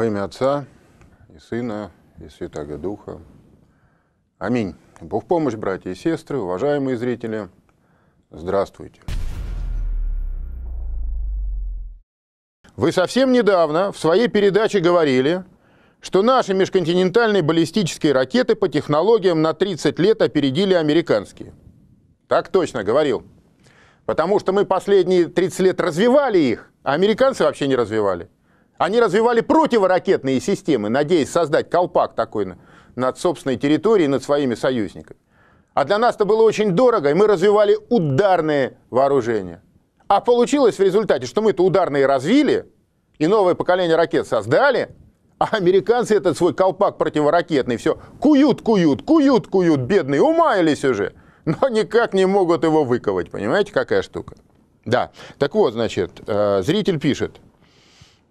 Во имя Отца и Сына и Святаго Духа. Аминь. Бог помощь, братья и сестры, уважаемые зрители, здравствуйте. Вы совсем недавно в своей передаче говорили, что наши межконтинентальные баллистические ракеты по технологиям на 30 лет опередили американские. Так точно говорил. Потому что мы последние 30 лет развивали их, а американцы вообще не развивали. Они развивали противоракетные системы, надеясь создать колпак такой над собственной территорией, над своими союзниками. А для нас это было очень дорого, и мы развивали ударные вооружения. А получилось в результате, что мы-то ударные развили, и новое поколение ракет создали, а американцы этот свой колпак противоракетный все куют, куют, куют, куют, бедные, умаялись уже, но никак не могут его выковать. Понимаете, какая штука? Да. Так вот, значит, э, зритель пишет –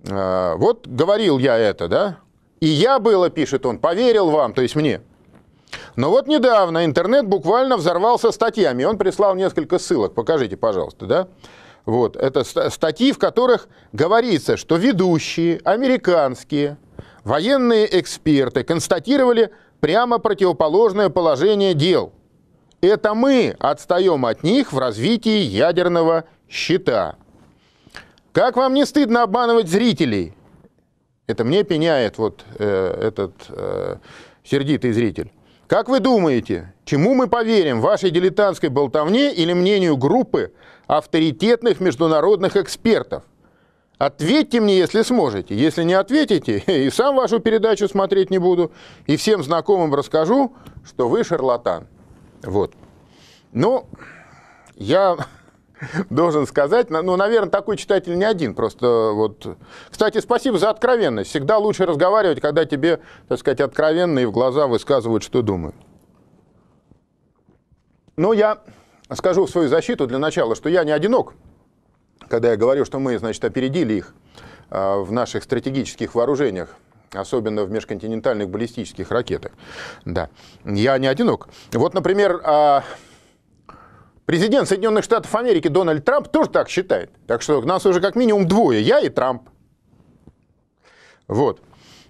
вот говорил я это, да? И я было, пишет он, поверил вам, то есть мне. Но вот недавно интернет буквально взорвался статьями. Он прислал несколько ссылок. Покажите, пожалуйста, да? Вот, это статьи, в которых говорится, что ведущие американские военные эксперты констатировали прямо противоположное положение дел. Это мы отстаем от них в развитии ядерного щита. Как вам не стыдно обманывать зрителей? Это мне пеняет вот э, этот э, сердитый зритель. Как вы думаете, чему мы поверим, вашей дилетантской болтовне или мнению группы авторитетных международных экспертов? Ответьте мне, если сможете. Если не ответите, и сам вашу передачу смотреть не буду, и всем знакомым расскажу, что вы шарлатан. Вот. Ну, я должен сказать. Ну, наверное, такой читатель не один. Просто вот... Кстати, спасибо за откровенность. Всегда лучше разговаривать, когда тебе, так сказать, откровенно и в глаза высказывают, что думают. Но я скажу в свою защиту для начала, что я не одинок, когда я говорю, что мы, значит, опередили их а, в наших стратегических вооружениях особенно в межконтинентальных баллистических ракетах. Да, я не одинок. Вот, например, а, Президент Соединенных Штатов Америки Дональд Трамп тоже так считает. Так что нас уже как минимум двое, я и Трамп. Вот.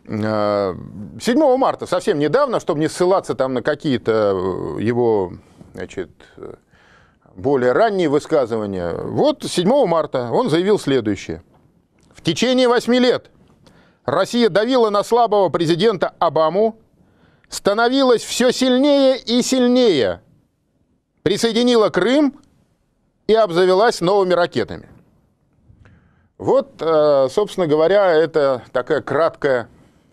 7 э, марта, совсем недавно, чтобы не ссылаться там на какие-то э, его значит, э, более ранние высказывания, вот 7 марта он заявил следующее. В течение 8 лет Россия давила на слабого президента Обаму, становилась все сильнее и сильнее – присоединила Крым и обзавелась новыми ракетами. Вот, э, собственно говоря, это такая краткая,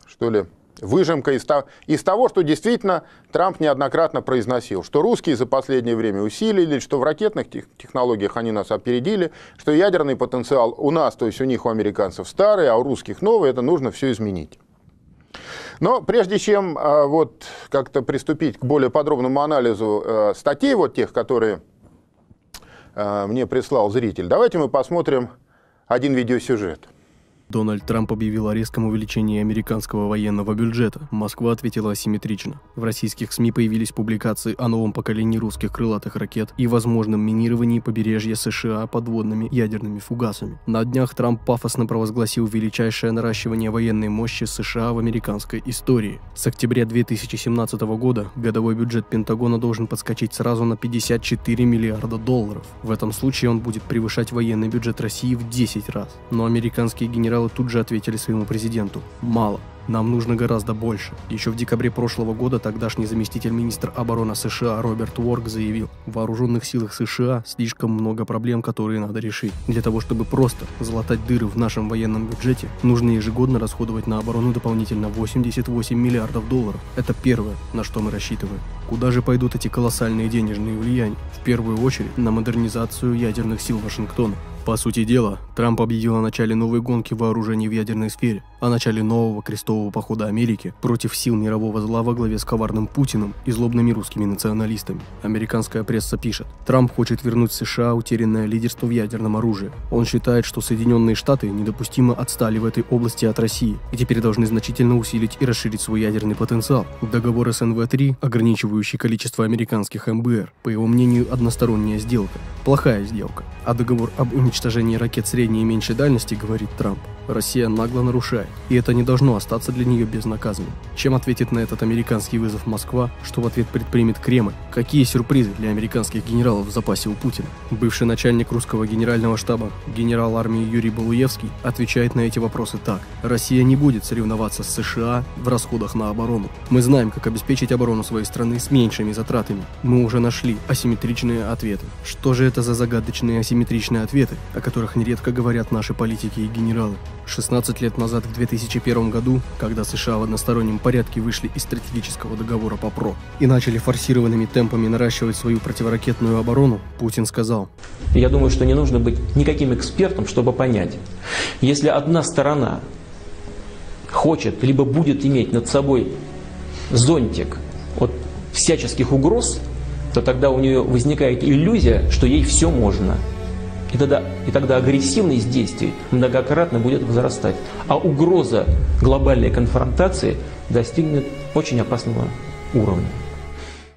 что ли, выжимка из, того, что действительно Трамп неоднократно произносил, что русские за последнее время усилили, что в ракетных технологиях они нас опередили, что ядерный потенциал у нас, то есть у них, у американцев старый, а у русских новый, это нужно все изменить. Но прежде чем а, вот как-то приступить к более подробному анализу э, статей, вот тех, которые э, мне прислал зритель, давайте мы посмотрим один видеосюжет. Дональд Трамп объявил о резком увеличении американского военного бюджета. Москва ответила асимметрично. В российских СМИ появились публикации о новом поколении русских крылатых ракет и возможном минировании побережья США подводными ядерными фугасами. На днях Трамп пафосно провозгласил величайшее наращивание военной мощи США в американской истории. С октября 2017 года годовой бюджет Пентагона должен подскочить сразу на 54 миллиарда долларов. В этом случае он будет превышать военный бюджет России в 10 раз. Но американские генералы генералы тут же ответили своему президенту «Мало, нам нужно гораздо больше». Еще в декабре прошлого года тогдашний заместитель министра обороны США Роберт Уорк заявил «В вооруженных силах США слишком много проблем, которые надо решить. Для того, чтобы просто залатать дыры в нашем военном бюджете, нужно ежегодно расходовать на оборону дополнительно 88 миллиардов долларов. Это первое, на что мы рассчитываем. Куда же пойдут эти колоссальные денежные влияния? В первую очередь на модернизацию ядерных сил Вашингтона. По сути дела, Трамп объявил о начале новой гонки вооружений в ядерной сфере, о начале нового крестового похода Америки против сил мирового зла во главе с коварным Путиным и злобными русскими националистами. Американская пресса пишет, Трамп хочет вернуть США утерянное лидерство в ядерном оружии. Он считает, что Соединенные Штаты недопустимо отстали в этой области от России и теперь должны значительно усилить и расширить свой ядерный потенциал. Договор СНВ-3, ограничивающий количество американских МБР, по его мнению, односторонняя сделка. Плохая сделка. А договор об уничтожении ракет средней и меньшей дальности, говорит Трамп, Россия нагло нарушает, и это не должно остаться для нее безнаказанным. Чем ответит на этот американский вызов Москва, что в ответ предпримет Кремль? Какие сюрпризы для американских генералов в запасе у Путина? Бывший начальник русского генерального штаба, генерал армии Юрий Балуевский, отвечает на эти вопросы так. Россия не будет соревноваться с США в расходах на оборону. Мы знаем, как обеспечить оборону своей страны с меньшими затратами. Мы уже нашли асимметричные ответы. Что же это за загадочные асимметричные ответы, о которых нередко говорят наши политики и генералы? 16 лет назад, в 2001 году, когда США в одностороннем порядке вышли из стратегического договора по ПРО и начали форсированными темпами наращивать свою противоракетную оборону, Путин сказал. Я думаю, что не нужно быть никаким экспертом, чтобы понять. Если одна сторона хочет, либо будет иметь над собой зонтик от всяческих угроз, то тогда у нее возникает иллюзия, что ей все можно. И тогда, и тогда агрессивность действий многократно будет возрастать. А угроза глобальной конфронтации достигнет очень опасного уровня.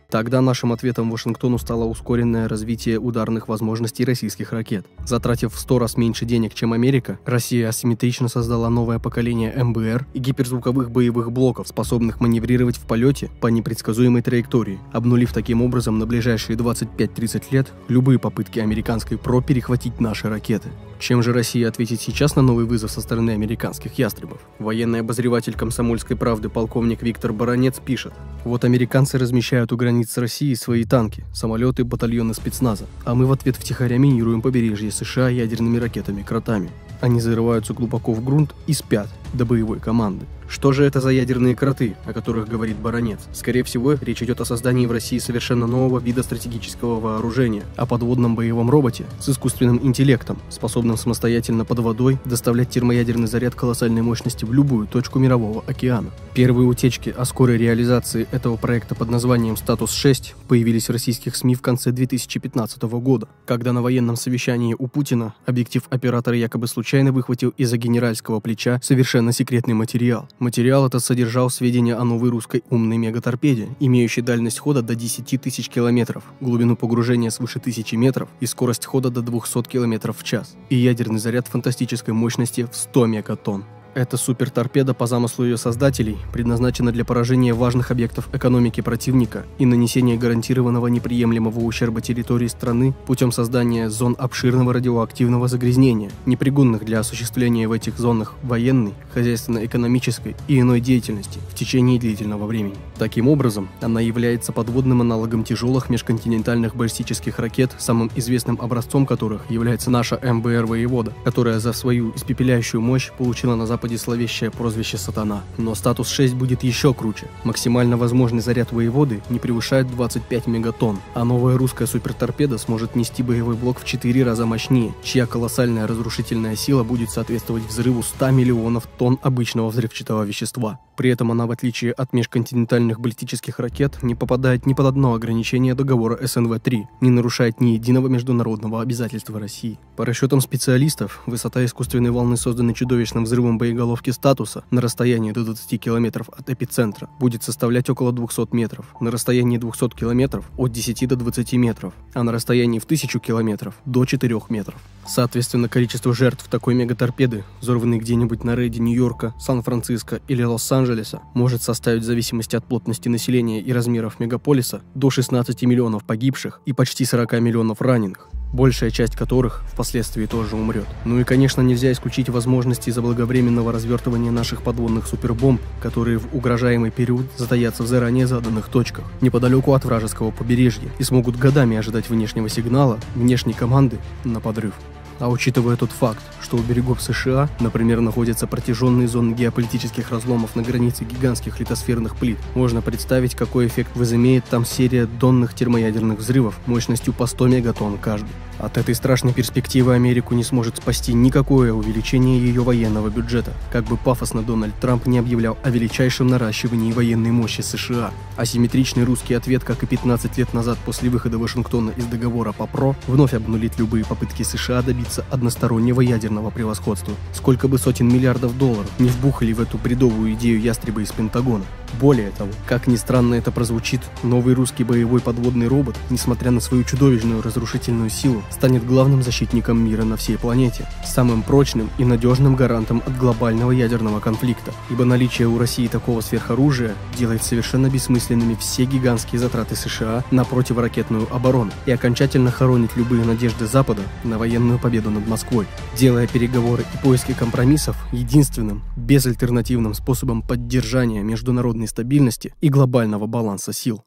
Тогда нашим ответом Вашингтону стало ускоренное развитие ударных возможностей российских ракет. Затратив в сто раз меньше денег, чем Америка, Россия асимметрично создала новое поколение МБР и гиперзвуковых боевых блоков, способных маневрировать в полете по непредсказуемой траектории, обнулив таким образом на ближайшие 25-30 лет любые попытки американской ПРО перехватить наши ракеты. Чем же Россия ответит сейчас на новый вызов со стороны американских ястребов? Военный обозреватель комсомольской правды полковник Виктор Баранец пишет. Вот американцы размещают у границ России свои танки, самолеты, батальоны спецназа, а мы в ответ втихаря минируем побережье США ядерными ракетами-кротами. Они зарываются глубоко в грунт и спят до боевой команды. Что же это за ядерные кроты, о которых говорит Баронец? Скорее всего, речь идет о создании в России совершенно нового вида стратегического вооружения, о подводном боевом роботе с искусственным интеллектом, способным самостоятельно под водой доставлять термоядерный заряд колоссальной мощности в любую точку мирового океана. Первые утечки о скорой реализации этого проекта под названием «Статус-6» появились в российских СМИ в конце 2015 года, когда на военном совещании у Путина объектив оператора якобы случайно выхватил из-за генеральского плеча совершенно секретный материал. Материал этот содержал сведения о новой русской умной мегаторпеде, имеющей дальность хода до 10 тысяч километров, глубину погружения свыше 1000 метров и скорость хода до 200 километров в час, и ядерный заряд фантастической мощности в 100 мегатонн. Эта суперторпеда по замыслу ее создателей предназначена для поражения важных объектов экономики противника и нанесения гарантированного неприемлемого ущерба территории страны путем создания зон обширного радиоактивного загрязнения, непригодных для осуществления в этих зонах военной, хозяйственно-экономической и иной деятельности в течение длительного времени. Таким образом, она является подводным аналогом тяжелых межконтинентальных баллистических ракет, самым известным образцом которых является наша МБР «Воевода», которая за свою испепеляющую мощь получила на Западе зловещее прозвище «Сатана». Но статус 6 будет еще круче. Максимально возможный заряд «Воеводы» не превышает 25 мегатонн, а новая русская суперторпеда сможет нести боевой блок в 4 раза мощнее, чья колоссальная разрушительная сила будет соответствовать взрыву 100 миллионов тонн обычного взрывчатого вещества. При этом она, в отличие от межконтинентальных баллистических ракет, не попадает ни под одно ограничение договора СНВ-3, не нарушает ни единого международного обязательства России. По расчетам специалистов, высота искусственной волны, созданной чудовищным взрывом боеголовки статуса на расстоянии до 20 километров от эпицентра, будет составлять около 200 метров, на расстоянии 200 километров от 10 до 20 метров, а на расстоянии в 1000 километров до 4 метров. Соответственно, количество жертв такой мегаторпеды, взорванной где-нибудь на рейде Нью-Йорка, Сан-Франциско или Лос-Анджелеса, может составить в зависимости от плотности населения и размеров мегаполиса до 16 миллионов погибших и почти 40 миллионов раненых большая часть которых впоследствии тоже умрет. Ну и, конечно, нельзя исключить возможности заблаговременного развертывания наших подводных супербомб, которые в угрожаемый период затаятся в заранее заданных точках, неподалеку от вражеского побережья, и смогут годами ожидать внешнего сигнала, внешней команды на подрыв. А учитывая тот факт, что у берегов США, например, находятся протяженные зоны геополитических разломов на границе гигантских литосферных плит, можно представить, какой эффект возымеет там серия донных термоядерных взрывов мощностью по 100 мегатонн каждый. От этой страшной перспективы Америку не сможет спасти никакое увеличение ее военного бюджета, как бы пафосно Дональд Трамп не объявлял о величайшем наращивании военной мощи США. Асимметричный русский ответ, как и 15 лет назад после выхода Вашингтона из договора по ПРО, вновь обнулит любые попытки США добиться добиться одностороннего ядерного превосходства. Сколько бы сотен миллиардов долларов не вбухали в эту бредовую идею ястреба из Пентагона. Более того, как ни странно это прозвучит, новый русский боевой подводный робот, несмотря на свою чудовищную разрушительную силу, станет главным защитником мира на всей планете, самым прочным и надежным гарантом от глобального ядерного конфликта, ибо наличие у России такого сверхоружия делает совершенно бессмысленными все гигантские затраты США на противоракетную оборону и окончательно хоронит любые надежды Запада на военную победу над Москвой, делая переговоры и поиски компромиссов единственным, безальтернативным способом поддержания международной стабильности и глобального баланса сил.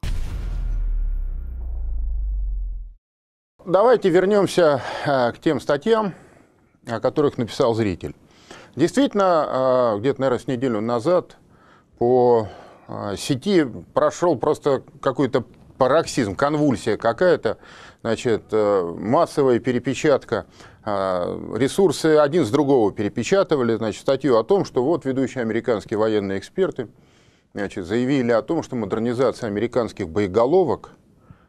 Давайте вернемся э, к тем статьям, о которых написал зритель. Действительно, э, где-то, наверное, с неделю назад по э, сети прошел просто какой-то пароксизм, конвульсия какая-то, значит, массовая перепечатка. Ресурсы один с другого перепечатывали, значит, статью о том, что вот ведущие американские военные эксперты значит, заявили о том, что модернизация американских боеголовок –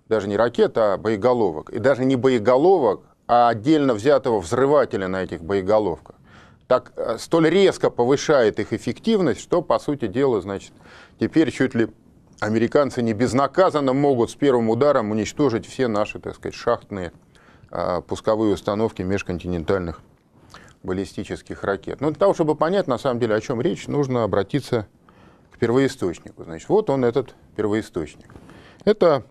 даже не ракет, а боеголовок. И даже не боеголовок, а отдельно взятого взрывателя на этих боеголовках. Так э, столь резко повышает их эффективность, что, по сути дела, значит, теперь чуть ли американцы не безнаказанно могут с первым ударом уничтожить все наши, так сказать, шахтные а, пусковые установки межконтинентальных баллистических ракет. Но для того, чтобы понять, на самом деле, о чем речь, нужно обратиться к первоисточнику. Значит, вот он, этот первоисточник. Это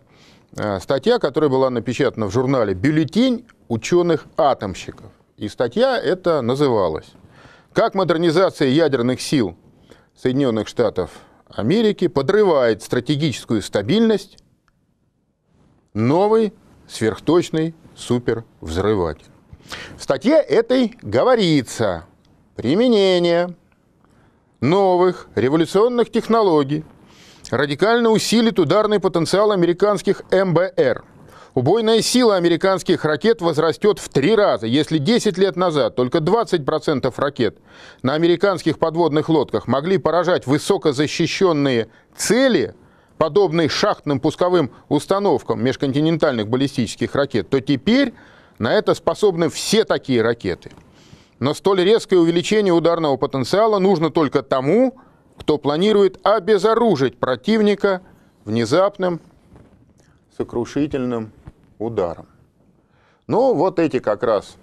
Э, статья, которая была напечатана в журнале «Бюллетень ученых-атомщиков». И статья эта называлась «Как модернизация ядерных сил Соединенных Штатов Америки подрывает стратегическую стабильность новый сверхточный супервзрыватель». В статье этой говорится применение новых революционных технологий радикально усилит ударный потенциал американских МБР. Убойная сила американских ракет возрастет в три раза. Если 10 лет назад только 20% ракет на американских подводных лодках могли поражать высокозащищенные цели, подобные шахтным пусковым установкам межконтинентальных баллистических ракет, то теперь на это способны все такие ракеты. Но столь резкое увеличение ударного потенциала нужно только тому, кто планирует обезоружить противника внезапным сокрушительным ударом. Ну, вот эти как раз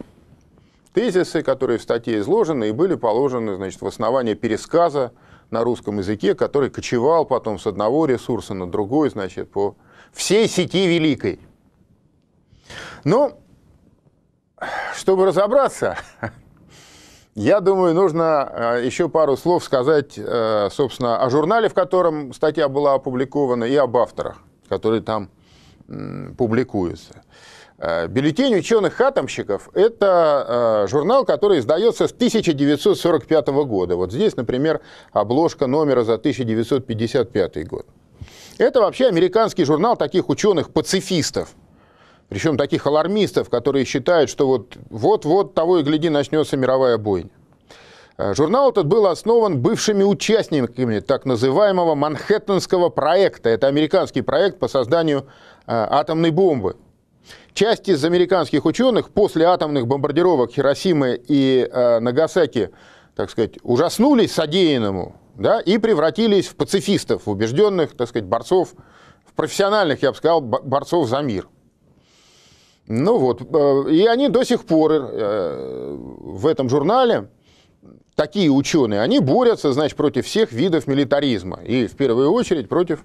тезисы, которые в статье изложены и были положены значит, в основание пересказа на русском языке, который кочевал потом с одного ресурса на другой, значит, по всей сети великой. Но, чтобы разобраться, я думаю, нужно э, еще пару слов сказать, э, собственно, о журнале, в котором статья была опубликована, и об авторах, которые там публикуются. Э, Бюллетень ученых-атомщиков – это журнал, который издается с 1945 года. Вот здесь, например, обложка номера за 1955 год. Это вообще американский журнал таких ученых-пацифистов, причем таких алармистов, которые считают, что вот, вот-вот того и гляди начнется мировая бойня. Э, журнал этот был основан бывшими участниками так называемого Манхэттенского проекта. Это американский проект по созданию э, атомной бомбы. Часть из американских ученых после атомных бомбардировок Хиросимы и э, Нагасаки, так сказать, ужаснулись содеянному да, и превратились в пацифистов, убежденных, так сказать, борцов, в профессиональных, я бы сказал, борцов за мир. Ну вот, и они до сих пор в этом журнале, такие ученые, они борются, значит, против всех видов милитаризма. И в первую очередь против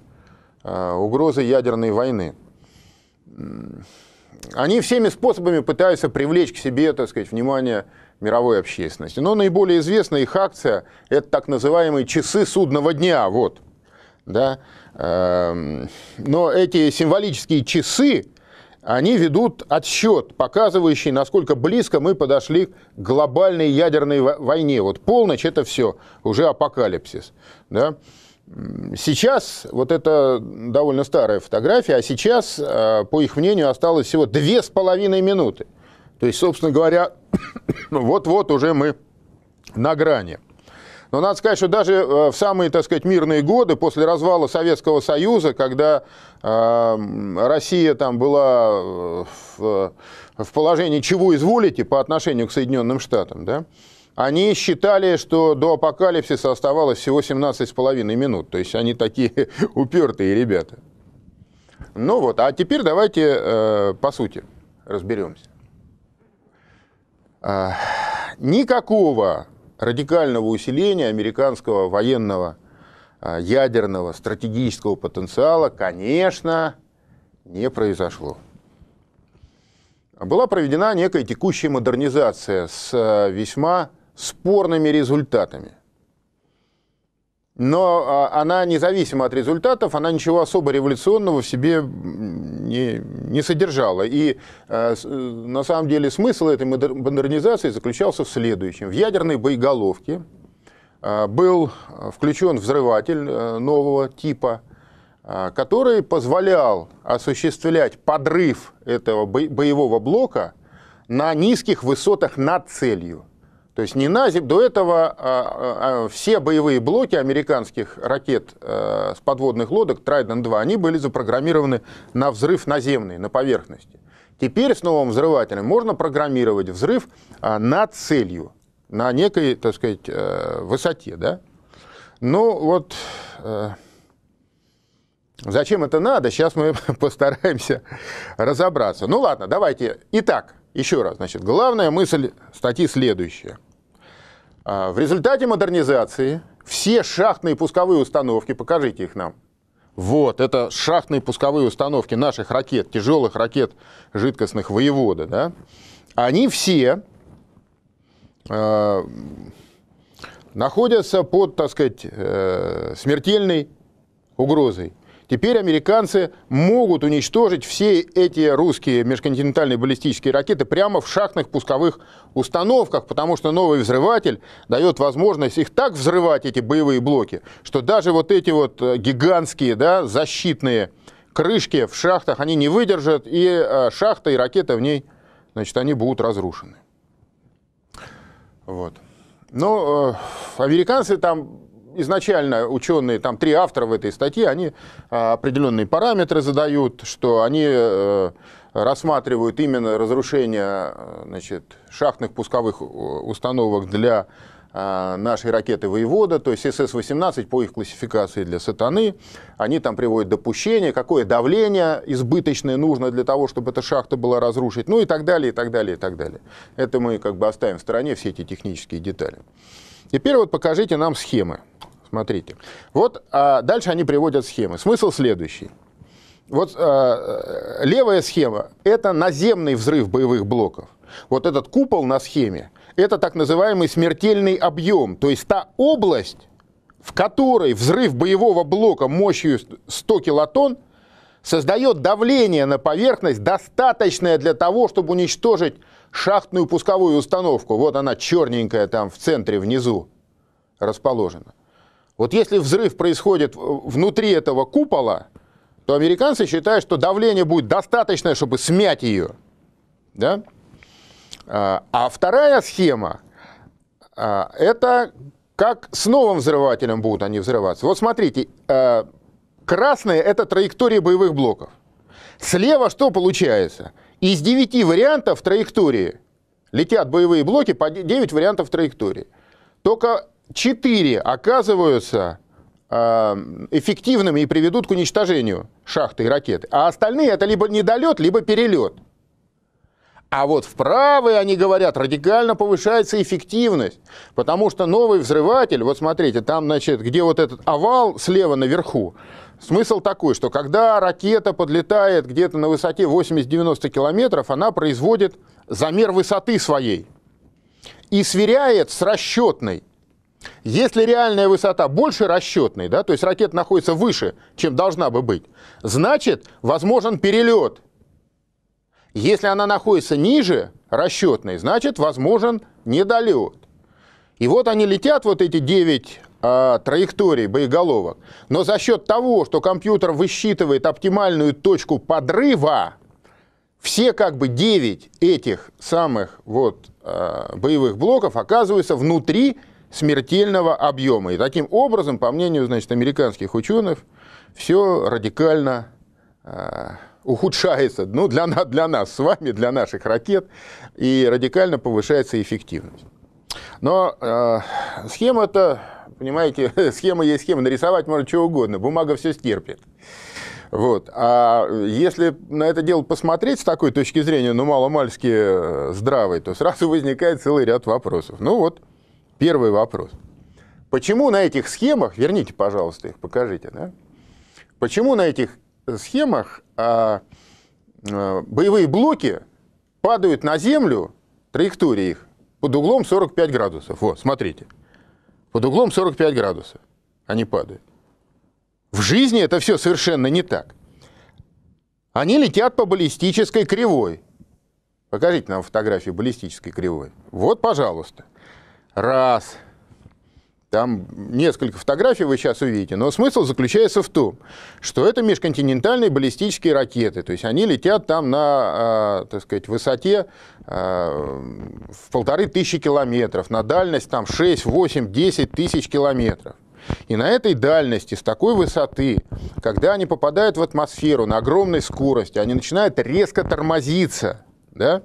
э, угрозы ядерной войны. Они всеми способами пытаются привлечь к себе, так сказать, внимание мировой общественности. Но наиболее известная их акция – это так называемые часы судного дня. Вот. Да? Эм, но эти символические часы, они ведут отсчет, показывающий, насколько близко мы подошли к глобальной ядерной войне. Вот полночь – это все, уже апокалипсис. Да? Сейчас, вот это довольно старая фотография, а сейчас, э, по их мнению, осталось всего две с половиной минуты. То есть, собственно говоря, вот-вот уже мы на грани. Но надо сказать, что даже э, в самые, так сказать, мирные годы, после развала Советского Союза, когда э, Россия там была в, в положении чего изволите по отношению к Соединенным Штатам, да, они считали, что до апокалипсиса оставалось всего 17,5 минут. То есть они такие упертые ребята. Ну вот, а теперь давайте э, по сути разберемся. Э, никакого радикального усиления американского военного э, ядерного стратегического потенциала, конечно, не произошло. Была проведена некая текущая модернизация с э, весьма спорными результатами. Но а, она независимо от результатов, она ничего особо революционного в себе не, не содержала. И э, на самом деле смысл этой модернизации заключался в следующем. В ядерной боеголовке э, был включен взрыватель э, нового типа, который позволял осуществлять подрыв этого боевого блока на низких высотах над целью. То есть не на землю. До этого а, а, а, все боевые блоки американских ракет а, с подводных лодок Trident-2, они были запрограммированы на взрыв наземный, на поверхности. Теперь с новым взрывателем можно программировать взрыв а, над целью, на некой, так сказать, а, высоте. Да? Ну вот... А, Зачем это надо? Сейчас мы постараемся разобраться. Ну ладно, давайте. Итак, еще раз. Значит, главная мысль статьи следующая. А, в результате модернизации все шахтные пусковые установки, покажите их нам. Вот, это шахтные пусковые установки наших ракет, тяжелых ракет жидкостных воевода, да, они все э, находятся под, так сказать, э, смертельной угрозой. Теперь американцы могут уничтожить все эти русские межконтинентальные баллистические ракеты прямо в шахтных пусковых установках, потому что новый взрыватель дает возможность их так взрывать, эти боевые блоки, что даже вот эти вот э, гигантские да, защитные крышки в шахтах, они не выдержат, и э, шахта, и ракета в ней, значит, они будут разрушены. Вот. Но э, американцы там изначально ученые, там три автора в этой статье, они а, определенные параметры задают, что они э, рассматривают именно разрушение значит, шахтных пусковых установок для нашей ракеты «Воевода», то есть СС-18 по их классификации для «Сатаны». Они там приводят допущение, какое давление избыточное нужно для того, чтобы эта шахта была разрушить, ну и так далее, и так далее, и так далее. Это мы как бы оставим в стороне, все эти технические детали. Теперь вот покажите нам схемы. Смотрите. Вот а дальше они приводят схемы. Смысл следующий. Вот а, левая схема – это наземный взрыв боевых блоков. Вот этот купол на схеме – это так называемый смертельный объем, то есть та область, в которой взрыв боевого блока мощью 100 килотонн создает давление на поверхность, достаточное для того, чтобы уничтожить шахтную пусковую установку. Вот она черненькая там в центре внизу расположена. Вот если взрыв происходит внутри этого купола, то американцы считают, что давление будет достаточное, чтобы смять ее. Да? А, а вторая схема а, – это как с новым взрывателем будут они взрываться. Вот смотрите, а, красные – это траектории боевых блоков. Слева что получается? Из 9 вариантов траектории летят боевые блоки по 9 вариантов траектории. Только четыре оказываются а, эффективными и приведут к уничтожению шахты и ракеты. А остальные это либо недолет, либо перелет. А вот в правой, они говорят, радикально повышается эффективность, потому что новый взрыватель, вот смотрите, там, значит, где вот этот овал слева наверху, смысл такой, что когда ракета подлетает где-то на высоте 80-90 километров, она производит замер высоты своей и сверяет с расчетной. Если реальная высота больше расчетной, да, то есть ракета находится выше, чем должна бы быть, значит, возможен перелет. Если она находится ниже расчетной, значит, возможен недолет. И вот они летят, вот эти 9 а, траекторий боеголовок, но за счет того, что компьютер высчитывает оптимальную точку подрыва, все как бы 9 этих самых вот а, боевых блоков оказываются внутри смертельного объема. И таким образом, по мнению значит, американских ученых, все радикально э, ухудшается ну, для, для нас с вами, для наших ракет, и радикально повышается эффективность. Но э, схема-то, понимаете, схема есть схема, нарисовать можно что угодно, бумага все стерпит. Вот. А если на это дело посмотреть с такой точки зрения, ну, мало-мальски э, здравой, то сразу возникает целый ряд вопросов. Ну вот, первый вопрос. Почему на этих схемах, верните, пожалуйста, их покажите, да? Почему на этих схемах а, а, боевые блоки падают на землю, траектория их, под углом 45 градусов. Вот, смотрите. Под углом 45 градусов они падают. В жизни это все совершенно не так. Они летят по баллистической кривой. Покажите нам фотографию баллистической кривой. Вот, пожалуйста. Раз. Там несколько фотографий вы сейчас увидите, но смысл заключается в том, что это межконтинентальные баллистические ракеты, то есть они летят там на, э, так сказать, высоте э, в полторы тысячи километров, на дальность там 6, 8, 10 тысяч километров. И на этой дальности, с такой высоты, когда они попадают в атмосферу на огромной скорости, они начинают резко тормозиться, да?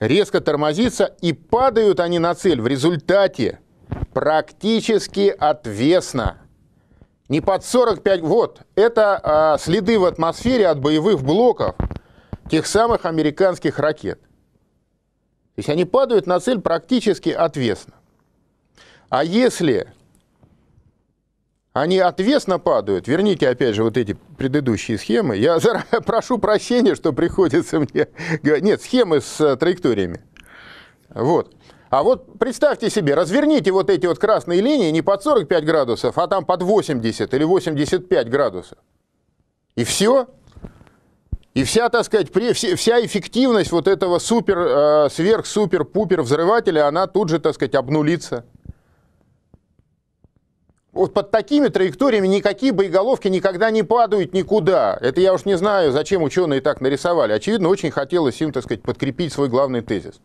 резко тормозиться, и падают они на цель в результате практически отвесно. Не под 45... Вот, это а, следы в атмосфере от боевых блоков тех самых американских ракет. То есть они падают на цель практически отвесно. А если они отвесно падают. Верните, опять же, вот эти предыдущие схемы. Я прошу прощения, что приходится мне... Нет, схемы с э, траекториями. Вот. А вот представьте себе, разверните вот эти вот красные линии не под 45 градусов, а там под 80 или 85 градусов. И все. И вся, так сказать, вся эффективность вот этого супер, э, сверх-супер-пупер взрывателя, она тут же, так сказать, обнулится. Вот под такими траекториями никакие боеголовки никогда не падают никуда. Это я уж не знаю, зачем ученые так нарисовали. Очевидно, очень хотелось им, так сказать, подкрепить свой главный тезис.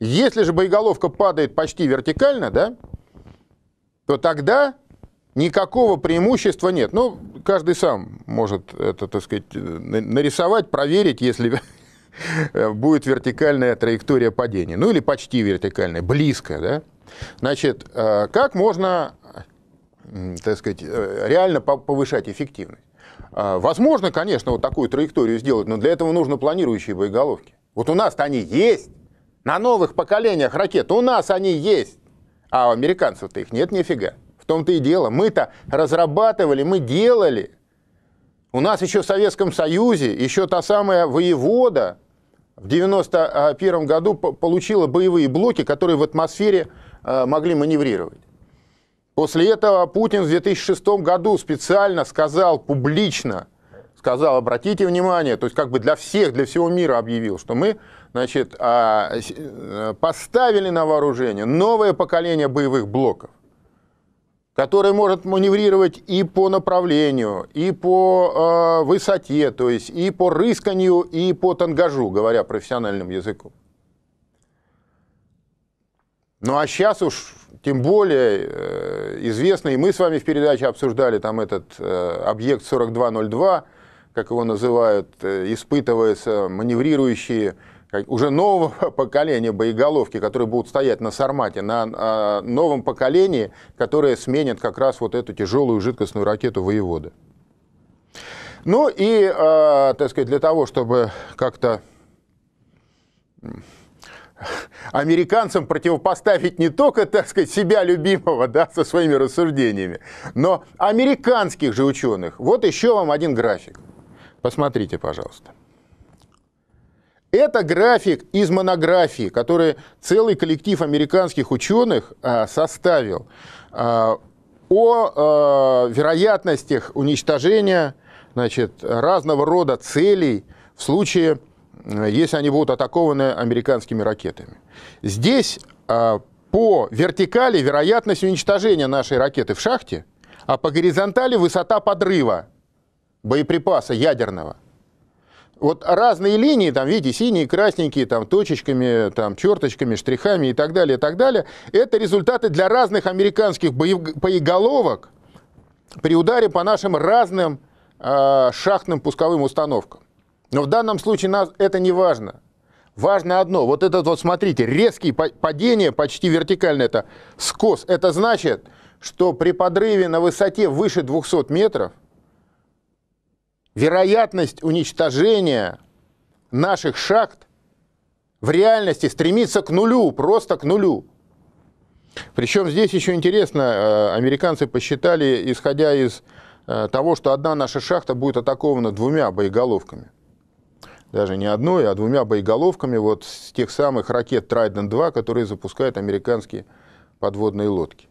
Если же боеголовка падает почти вертикально, да, то тогда никакого преимущества нет. Ну, каждый сам может это, так сказать, нарисовать, проверить, если будет вертикальная траектория падения. Ну, или почти вертикальная, близко, да. Значит, э, как можно так сказать, э, реально повышать эффективность. Возможно, конечно, вот такую траекторию сделать, но для этого нужно планирующие боеголовки. Вот у нас-то они есть. На новых поколениях ракет у нас они есть. А у американцев-то их нет нифига. В том-то и дело. Мы-то разрабатывали, мы делали. У нас еще в Советском Союзе, еще та самая воевода в 1991 году получила боевые блоки, которые в атмосфере э, могли маневрировать. После этого Путин в 2006 году специально сказал публично, сказал, обратите внимание, то есть как бы для всех, для всего мира объявил, что мы значит, а, э, поставили на вооружение новое поколение боевых блоков, которое может маневрировать и по направлению, и по э, высоте, то есть и по рысканию, и по тангажу, говоря профессиональным языком. Ну а сейчас уж тем более э, известно, и мы с вами в передаче обсуждали там этот э, объект 4202, как его называют, э, испытывается маневрирующие уже нового поколения боеголовки, которые будут стоять на Сармате, на новом поколении, которое сменит как раз вот эту тяжелую жидкостную ракету «Воевода». Ну и, так сказать, для того, чтобы как-то американцам противопоставить не только, так сказать, себя любимого, да, со своими рассуждениями, но американских же ученых. Вот еще вам один график. Посмотрите, пожалуйста. Это график из монографии, который целый коллектив американских ученых а, составил а, о а, вероятностях уничтожения значит, разного рода целей в случае если они будут атакованы американскими ракетами. Здесь по вертикали вероятность уничтожения нашей ракеты в шахте, а по горизонтали высота подрыва боеприпаса ядерного. Вот разные линии, там, видите, синие, красненькие, там, точечками, там, черточками, штрихами и так далее, и так далее, это результаты для разных американских боеголовок при ударе по нашим разным э, шахтным пусковым установкам. Но в данном случае нас это не важно. Важно одно, вот это вот, смотрите, резкие падение, почти вертикальное, это скос. Это значит, что при подрыве на высоте выше 200 метров вероятность уничтожения наших шахт в реальности стремится к нулю, просто к нулю. Причем здесь еще интересно, э, американцы посчитали, исходя из э, того, что одна наша шахта будет атакована двумя боеголовками. Даже не одной, а двумя боеголовками вот с тех самых ракет Trident-2, которые запускают американские подводные лодки.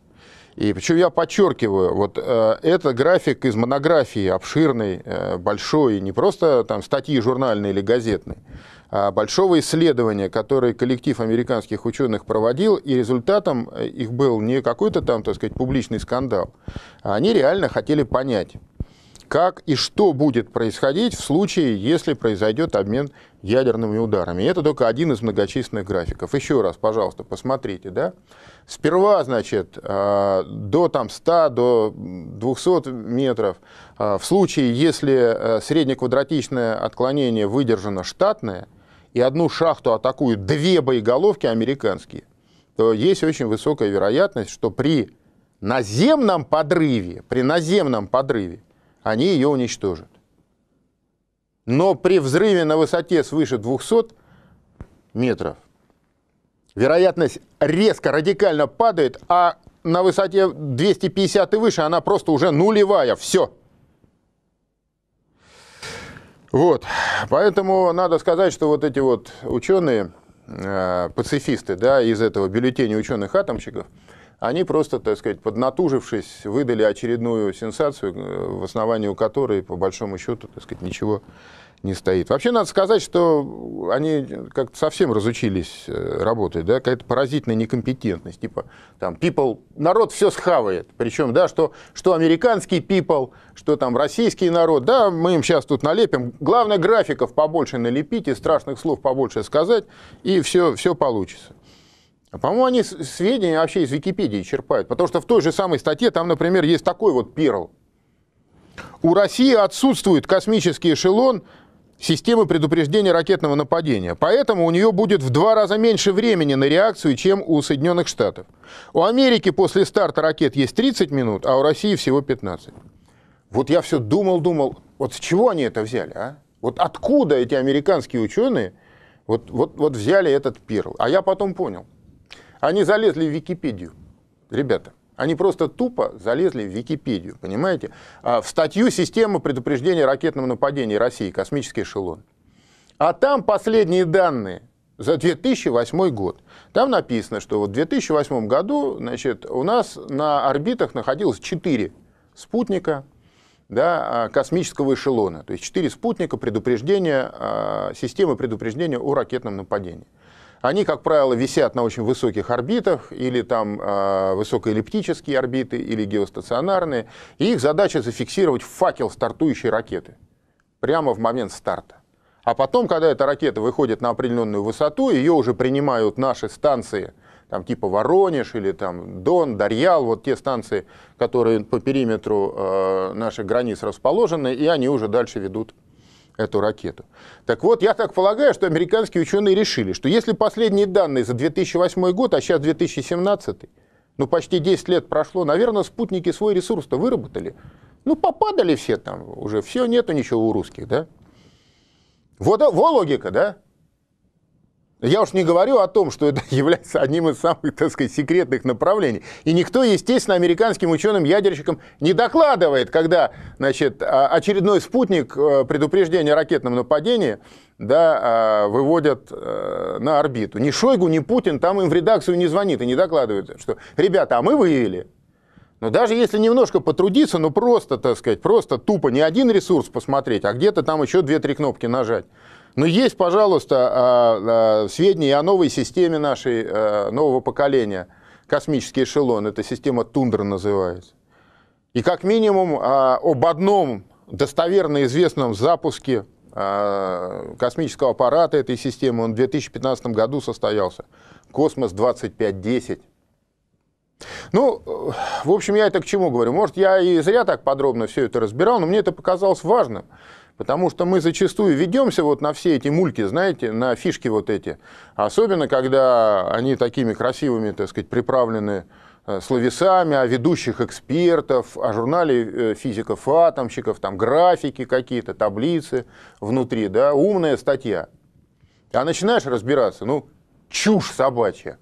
И причем я подчеркиваю, вот э, это график из монографии обширной, э, большой, не просто там статьи журнальной или газетной, а большого исследования, которое коллектив американских ученых проводил, и результатом э, их был не какой-то там, так сказать, публичный скандал, а они реально хотели понять, как и что будет происходить в случае, если произойдет обмен ядерными ударами. И это только один из многочисленных графиков. Еще раз, пожалуйста, посмотрите. Да? Сперва, значит, э, до там, 100, до 200 метров, в случае, если среднеквадратичное отклонение выдержано штатное, и одну шахту атакуют две боеголовки американские, то есть очень высокая вероятность, что при наземном подрыве, при наземном подрыве они ее уничтожат. Но при взрыве на высоте свыше 200 метров вероятность резко, радикально падает, а на высоте 250 и выше она просто уже нулевая. Все. Вот. Поэтому надо сказать, что вот эти вот ученые, э, пацифисты, да, из этого бюллетеня ученых-атомщиков, они просто, так сказать, поднатужившись, выдали очередную сенсацию, э, в основании которой, по большому счету, так сказать, ничего не стоит. Вообще надо сказать, что они как-то совсем разучились э, работать, да, какая-то поразительная некомпетентность, типа там people, народ все схавает, причем, да, что, что американский people, что там российский народ, да, мы им сейчас тут налепим, главное графиков побольше налепить и страшных слов побольше сказать, и все, все получится. А, по-моему, они сведения вообще из Википедии черпают, потому что в той же самой статье там, например, есть такой вот перл. У России отсутствует космический эшелон системы предупреждения ракетного нападения. Поэтому у нее будет в два раза меньше времени на реакцию, чем у Соединенных Штатов. У Америки после старта ракет есть 30 минут, а у России всего 15. Вот я все думал, думал, вот с чего они это взяли, а? Вот откуда эти американские ученые вот, вот, вот взяли этот перл? А я потом понял. Они залезли в Википедию, ребята. Они просто тупо залезли в Википедию, понимаете? А, в статью «Система предупреждения ракетного нападения России. Космический эшелон». А там последние данные за 2008 год. Там написано, что вот в 2008 году значит, у нас на орбитах находилось 4 спутника да, а, космического эшелона. То есть 4 спутника предупреждения, а, системы предупреждения о ракетном нападении. Они, как правило, висят на очень высоких орбитах, или там э, высокоэллиптические орбиты, или геостационарные. И их задача зафиксировать факел стартующей ракеты прямо в момент старта. А потом, когда эта ракета выходит на определенную высоту, ее уже принимают наши станции, там типа Воронеж или там Дон, Дарьял, вот те станции, которые по периметру э, наших границ расположены, и они уже дальше ведут эту ракету. Так вот, я так полагаю, что американские ученые решили, что если последние данные за 2008 год, а сейчас 2017, ну почти 10 лет прошло, наверное, спутники свой ресурс-то выработали. Ну, попадали все там уже, все, нету ничего у русских, да? Вот, вот логика, да? Я уж не говорю о том, что это является одним из самых, так сказать, секретных направлений. И никто, естественно, американским ученым-ядерщикам не докладывает, когда значит, а, очередной спутник э, предупреждения о ракетном нападении да, а, выводят э, на орбиту. Ни Шойгу, ни Путин там им в редакцию не звонит и не докладывает, что, ребята, а мы выявили. Но даже если немножко потрудиться, ну просто, так сказать, просто тупо не один ресурс посмотреть, а где-то там еще две-три кнопки нажать, но есть, пожалуйста, а, а, сведения о новой системе нашей а, нового поколения. Космический эшелон, эта система Тундра называется. И как минимум об одном достоверно известном запуске космического аппарата этой системы, он в 2015 году состоялся. Космос 2510. Ну, в общем, я это к чему говорю? Может, я и зря так подробно все это разбирал, но мне это показалось важным. Потому что мы зачастую ведемся вот на все эти мульки, знаете, на фишки вот эти. Особенно, когда они такими красивыми, так сказать, приправлены э, словесами о ведущих экспертов, о журнале э, физиков-атомщиков, там графики какие-то, таблицы внутри, да, умная статья. А начинаешь разбираться, ну, чушь собачья.